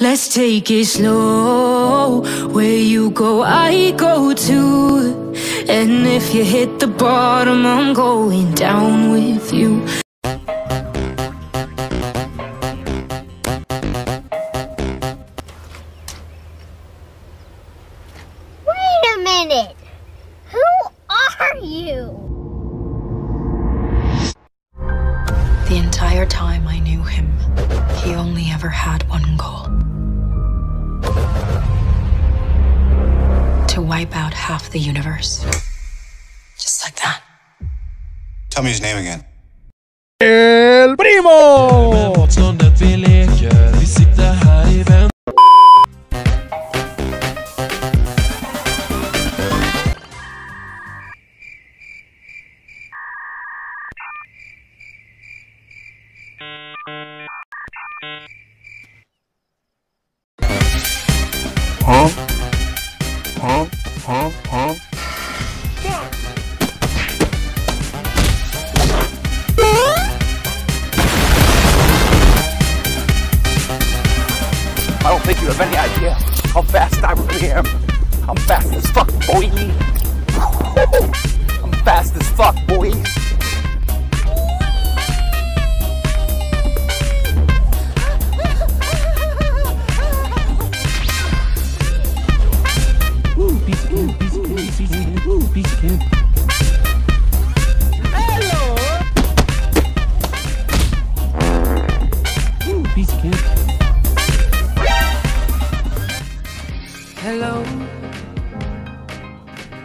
Let's take it slow. Where you go, I go too. And if you hit the bottom, I'm going down with you. Wait a minute! Who are you? The entire time I knew him, he only ever had one goal wipe out half the universe. Just like that. Tell me his name again. El primo! Motståndet how fast I really am. I'm fast as fuck, boy. I'm fast as fuck, boy.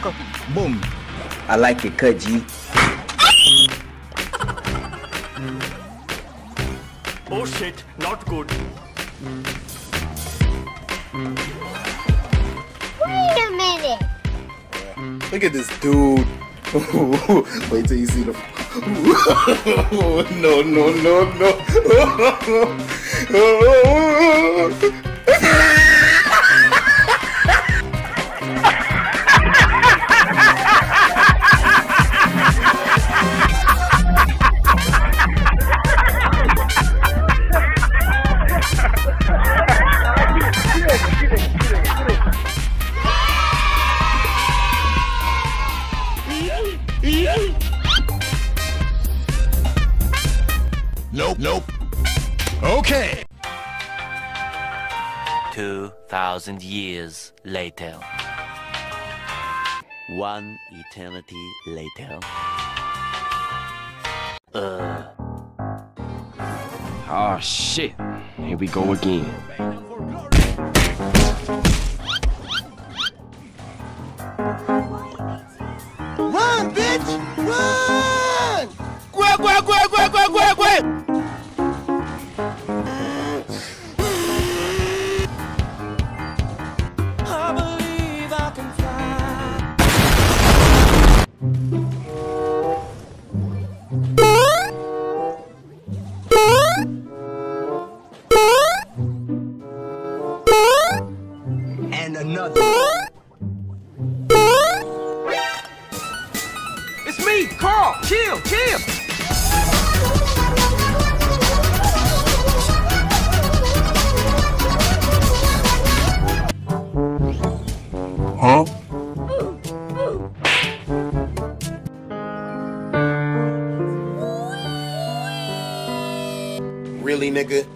motherfucker. Boom. I like it cut, G. Oh shit, not good. Wait a minute! Look at this dude. Wait till you see the. No, no, no, no, Nope, nope. Okay. 2,000 years later. One eternity later. Uh. Oh shit. Here we go again. Run, bitch! Run! Quack, quack, quack, quack, quack, quack, quack! I believe I can fly. And another. Carl. Chill, chill. Huh? Really, nigga?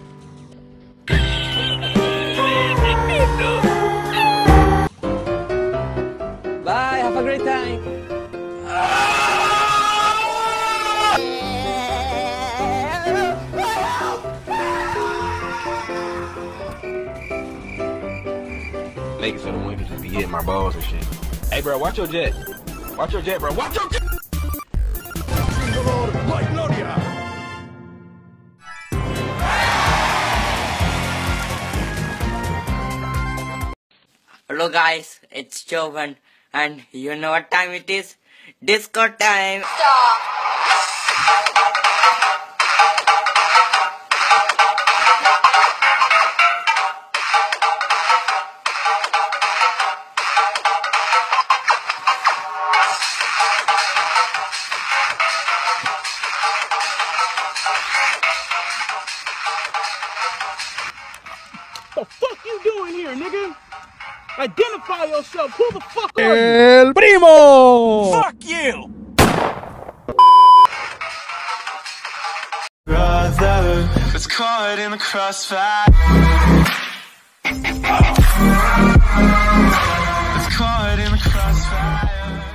Bye, have a great time. so the wind can just be hitting my balls and shit. Hey, bro, watch your jet. Watch your jet, bro. Watch your jet! Hello guys, it's Jovan and you know what time it is? Disco time! Stop. Identify yourself. Who the fuck are you? El primo. Fuck you. Brother, it's caught in the crossfire fire.